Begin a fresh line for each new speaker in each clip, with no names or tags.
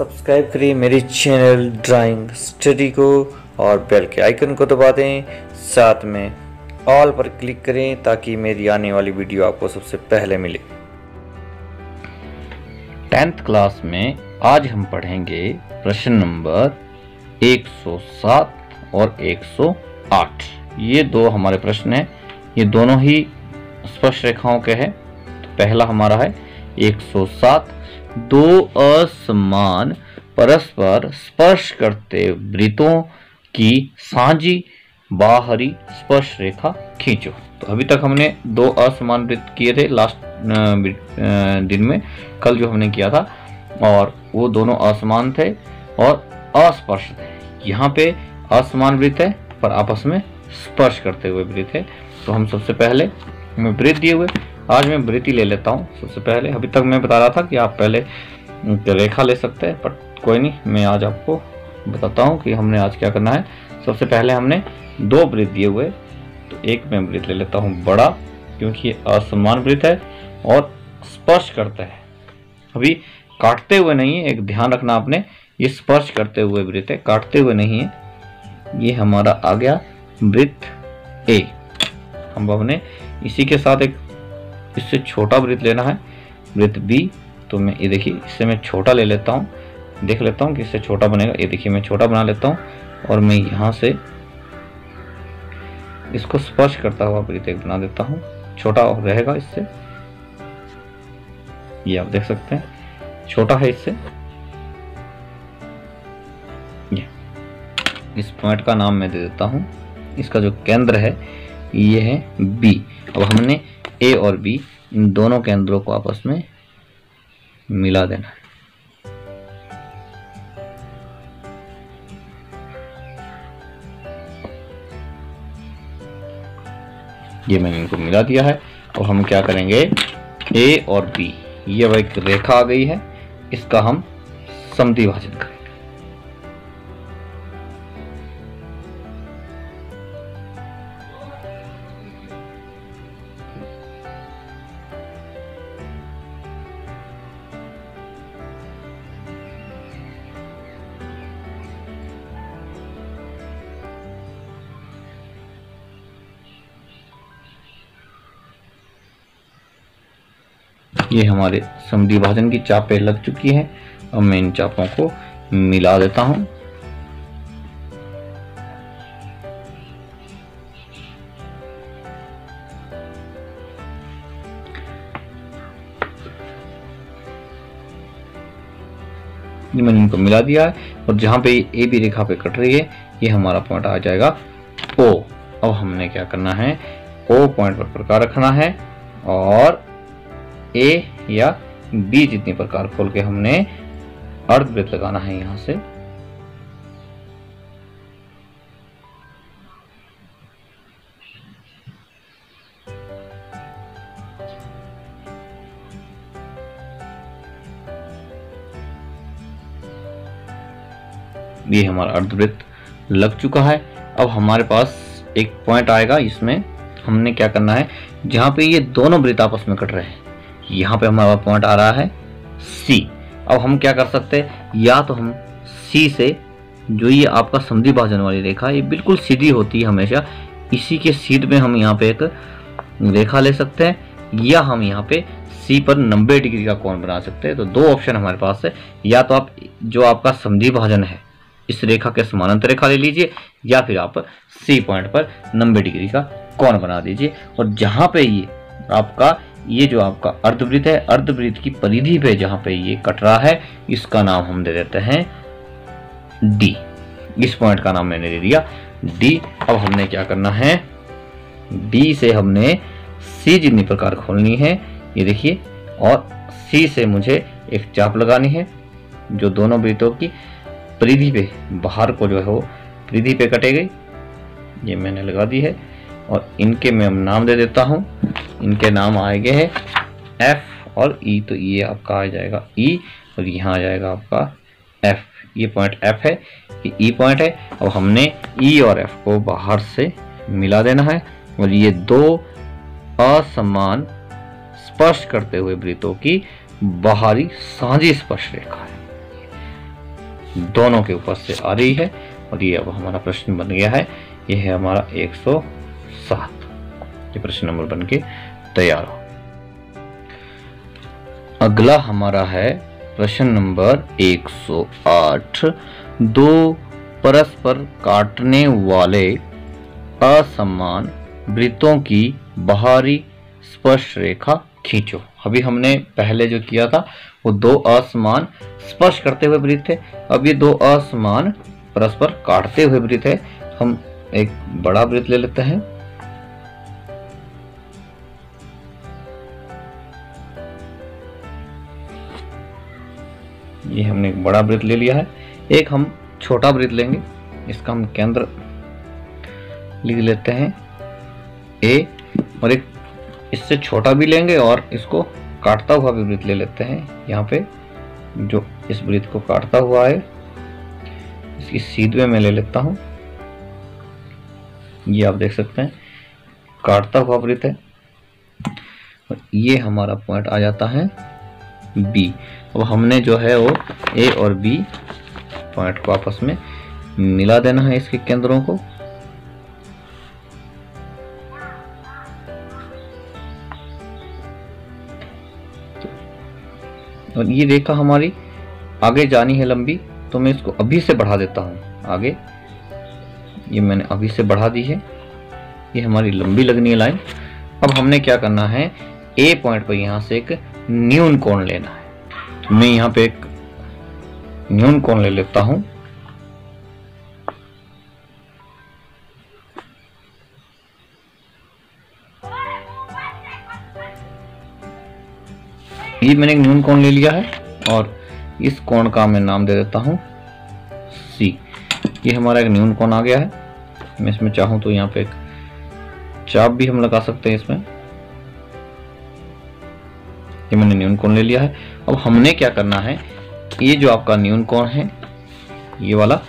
Subscribe करिए मेरे channel drawing study को और बेल के आइकन को दबा दें। साथ में ऑल पर क्लिक करें ताकि मेरी आने वाली वीडियो आपको सबसे पहले मिले।
टेंथ क्लास में आज हम पढ़ेंगे प्रश्न नंबर 107 और 108 ये दो हमारे प्रश्न हैं। ये दोनों ही स्पर्श रेखाओं के हैं। तो पहला हमारा है 107 दो असमान परस्पर स्पर्श करते वृत्तों की साझी बाहरी स्पर्श रेखा खींचो। तो अभी तक हमने दो असमान वृत्त किए थे लास्ट दिन में। कल जो हमने किया था, और वो दोनों असमान थे और अस्पर्श थे। यहाँ पे असमान वृत्त है, पर आपस में स्पर्श करते हुए वृत्त है। तो हम सबसे पहले वृत्त दिए हुए आज मैं वृत्ति ले लेता हूँ सबसे पहले। अभी तक मैं बता रहा था कि आप पहले रेखा ले सकते हैं बट कोई नहीं, मैं आज आपको बताता हूँ कि हमने आज क्या करना है। सबसे पहले हमने दो वृत्त दिए हुए तो एक मैं वृत्त ले लेता हूँ बड़ा, क्योंकि ये असमान वृत्त है, और स्पर्श करता है। अभी काटते हुए नहीं है, एक ध्यान रखना आपने, ये स्पर्श करते हुए वृत्त है, काटते हुए नहीं है। ये हमारा आ गया वृत्त ए। हम अपने इसी के साथ एक इससे छोटा वृत्त लेना है, वृत्त बी तो मैं, ये देखिए, इससे मैं छोटा ले लेता हूँ, देख लेता हूँ कि इससे छोटा बनेगा, ये देखिए, मैं छोटा बना लेता हूँ, और मैं यहाँ से इसको स्पर्श करता हुआ वृत्त एक बना देता हूँ, छोटा रहेगा इससे, ये आप देख सकते हैं, छोटा है इससे, ये, इस पॉइंट का नाम मैं दे देता हूँ, इसका जो केंद्र है, ये है बी अब हमने ए और बी इन दोनों केंद्रों को आपस में मिला देना है। ये मैंने इनको मिला दिया है। और हम क्या करेंगे? ए और बी ये अब एक रेखा आ गई है। इसका हम समति भाजन करेंगे। ये हमारे समधि भाजन की चापें लग चुकी हैं। अब मैं इन चापों को मिला देता हूँ। मैंने इनको मिला दिया है और जहाँ पे ए बी रेखा पे कट रही है, ये हमारा पॉइंट आ जाएगा ओ अब हमने क्या करना है? ओ पॉइंट पर प्रकार रखना है और ए या बी जितनी प्रकार खोल के हमने अर्धवृत्त लगाना है यहाँ से। ये हमारा अर्धवृत्त लग चुका है। अब हमारे पास एक पॉइंट आएगा, इसमें हमने क्या करना है, जहाँ पे ये दोनों वृत्त आपस में कट रहे हैं। यहाँ पे हमारा पॉइंट आ रहा है सी अब हम क्या कर सकते हैं? या तो हम सी से जो ये आपका संधि भाजन वाली रेखा, ये बिल्कुल सीधी होती है हमेशा। इसी के सीध में हम यहाँ पे एक रेखा ले सकते हैं, या हम यहाँ पे सी पर 90 डिग्री का कोण बना सकते हैं। तो दो ऑप्शन हमारे पास है। या तो आप जो आपका संधि भाजन है, इस रेखा के समानांतर रेखा ले लीजिए, या फिर आप सी पॉइंट पर 90 डिग्री का कोण बना दीजिए। और जहाँ पे ये आपका ये जो आपका अर्धवृत्त है, अर्धवृत्त की परिधि पे जहाँ पे ये कट रहा है, इसका नाम हम दे देते हैं डी इस पॉइंट का नाम मैंने दे दिया डी अब हमने क्या करना है? डी से हमने सी जितनी प्रकार खोलनी है, ये देखिए, और सी से मुझे एक चाप लगानी है, जो दोनों वृत्तों की परिधि पे बाहर को जो है वो परिधि पे कटेगी ये मैंने लगा दी है। और इनके मैं नाम दे देता हूँ। इनके नाम आएँगे है एफ़ और ई e, तो ये आपका आ जाएगा ई e और यहाँ आ जाएगा आपका एफ़ ये पॉइंट एफ़ है ये ई e पॉइंट है। अब हमने ई e और एफ़ को बाहर से मिला देना है और ये दो असमान स्पर्श करते हुए वृत्तों की बाहरी साझी स्पर्श रेखा है। दोनों के ऊपर से आ रही है और ये अब हमारा प्रश्न बन गया है। ये है हमारा 107 ये प्रश्न नंबर बन के तैयार हो। अगला हमारा है प्रश्न नंबर 108 दो परस्पर काटने वाले असमान वृत्तों की बाहरी स्पर्श रेखा खींचो। अभी हमने पहले जो किया था, वो दो असमान स्पर्श करते हुए वृत्त थे अब ये दो असमान परस्पर काटते हुए वृत्त है। हम एक बड़ा वृत्त ले लेते हैं। ये हमने एक बड़ा वृत्त ले लिया है। एक हम छोटा वृत्त लेंगे, इसका हम केंद्र लिख लेते हैं ए और एक इससे छोटा भी लेंगे और इसको काटता हुआ भी वृत्त ले लेते हैं। यहाँ पे जो इस वृत्त को काटता हुआ है, इसकी सीधवे में ले लेता हूँ। ये आप देख सकते हैं, काटता हुआ वृत्त है। ये हमारा पॉइंट आ जाता है। बी अब हमने जो है वो ए और बी पॉइंट को आपस में मिला देना है इसके केंद्रों को। और ये रेखा हमारी आगे जानी है लंबी तो मैं इसको अभी से बढ़ा देता हूँ। आगे, ये मैंने अभी से बढ़ा दी है। ये हमारी लंबी लगनी है लाइन। अब हमने क्या करना है ए पॉइंट पर यहाँ से एक न्यून कोण लेना है। तो मैं यहाँ पे एक न्यून कोण ले लेता हूँ। ये मैंने एक न्यून कोण ले लिया है और इस कोण का मैं नाम दे देता हूँ सी। ये हमारा एक न्यून कोण आ गया है। मैं इसमें चाहूँ तो यहाँ पे एक चाप भी हम लगा सकते हैं इसमें। ये मैंने न्यून कोण ले लिया है। अब हमने क्या करना है? ये जो आपका न्यून कोण है, ये वाला,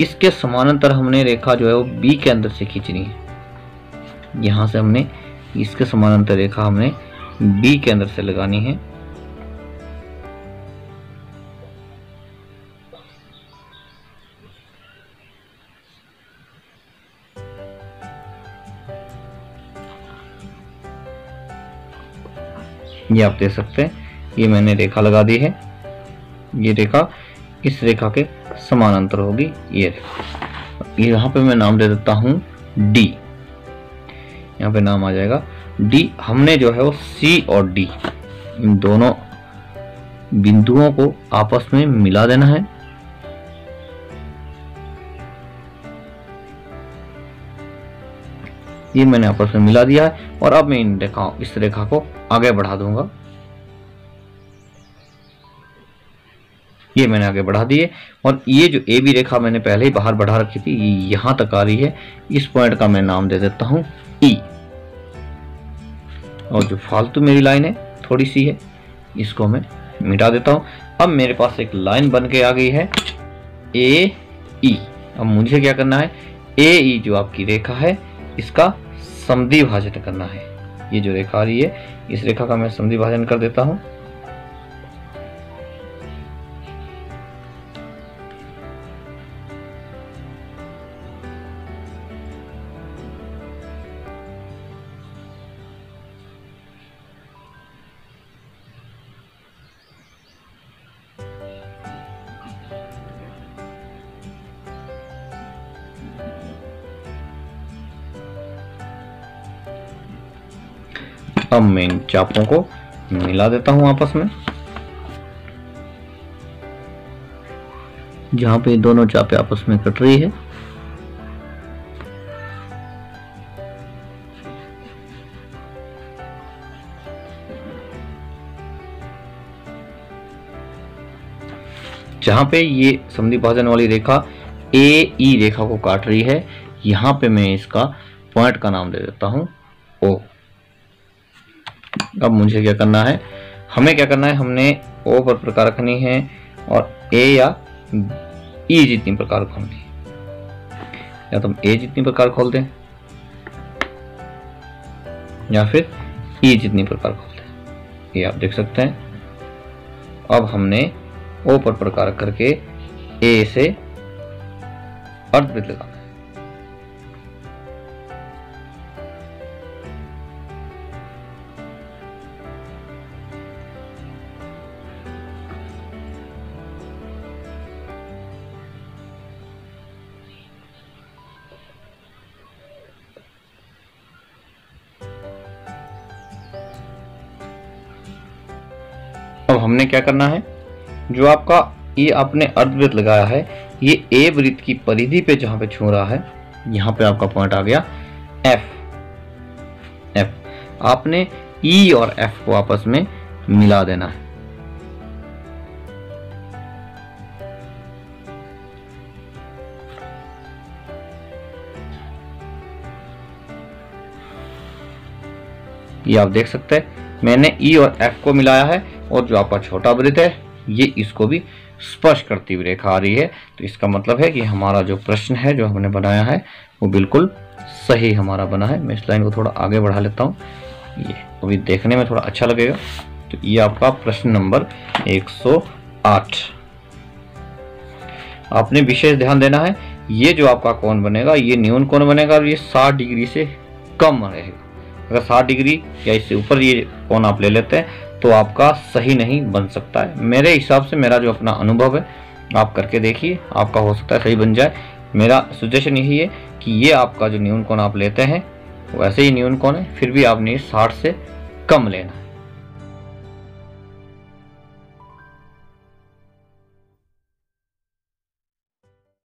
इसके समानांतर हमने रेखा जो है वो बी के अंदर से खींचनी है। यहाँ से हमने इसके समानांतर रेखा हमने बी के अंदर से लगानी है। ये आप देख सकते हैं। ये मैंने रेखा लगा दी है। ये रेखा इस रेखा के समानांतर होगी। ये यहाँ पे मैं नाम दे देता हूँ डी यहाँ पे नाम आ जाएगा डी हमने जो है वो सी और डी इन दोनों बिंदुओं को आपस में मिला देना है। ये मैंने आपस में मिला दिया है और अब मैं इन रेखा इस रेखा को आगे बढ़ा दूँगा। ये मैंने आगे बढ़ा दिए और ये जो ए बी रेखा मैंने पहले ही बाहर बढ़ा रखी थी, ये यहाँ तक आ रही है। इस पॉइंट का मैं नाम दे देता हूँ ई और जो फालतू मेरी लाइन है, थोड़ी सी है, इसको मैं मिटा देता हूँ। अब मेरे पास एक लाइन बन के आ गई है ए ई अब मुझे क्या करना है? ए ई जो आपकी रेखा है, इसका समधि भाजन करना है। ये जो रेखा आ रही है, इस रेखा का मैं समधि भाजन कर देता हूँ। अब मैं इन चापों को मिला देता हूँ आपस में। जहाँ पे दोनों चापे आपस में कट रही है। जहाँ पे ये समधि भाजन वाली रेखा ए ई रेखा को काट रही है, यहाँ पे मैं इसका पॉइंट का नाम दे देता हूँ। ओ अब मुझे क्या करना है? हमें क्या करना है? हमने ओ पर प्रकार रखनी है और ए या ई जितनी प्रकार खोलनी है या तो हम ए जितनी प्रकार खोल दें, या फिर ई जितनी प्रकार खोल दें। ये आप देख सकते हैं। अब हमने ओ पर प्रकार करके ए से अर्धवृत्त लगाना अब हमने क्या करना है? जो आपका ये आपने अर्धवृत्त लगाया है, ये ए वृत्त की परिधि पे जहाँ पे छू रहा है, यहाँ पे आपका पॉइंट आ गया एफ़ एफ़ आपने ई e और एफ़ को आपस में मिला देना है। ये आप देख सकते हैं मैंने ई e और एफ़ को मिलाया है और जो आपका छोटा वृत्त है, ये इसको भी स्पर्श करती हुई रेखा आ रही है। तो इसका मतलब है कि हमारा जो प्रश्न है, जो हमने बनाया है, वो बिल्कुल सही हमारा बना है। मैं इस लाइन को थोड़ा आगे बढ़ा लेता हूँ। ये अभी देखने में थोड़ा अच्छा लगेगा। तो ये आपका प्रश्न नंबर 108 आपने विशेष ध्यान देना है, ये जो आपका कौन बनेगा, ये न्यून कौन बनेगा और ये 60 डिग्री से कम रहेगा। अगर 60 डिग्री या इससे ऊपर ये कौन आप ले लेते हैं तो आपका सही नहीं बन सकता है। मेरे हिसाब से मेरा जो अपना अनुभव है, आप करके देखिए, आपका हो सकता है सही बन जाए। मेरा सजेशन यही है कि ये आपका जो न्यून कोण आप लेते हैं, वैसे ही न्यून कोण है, फिर भी आपने साठ से कम लेना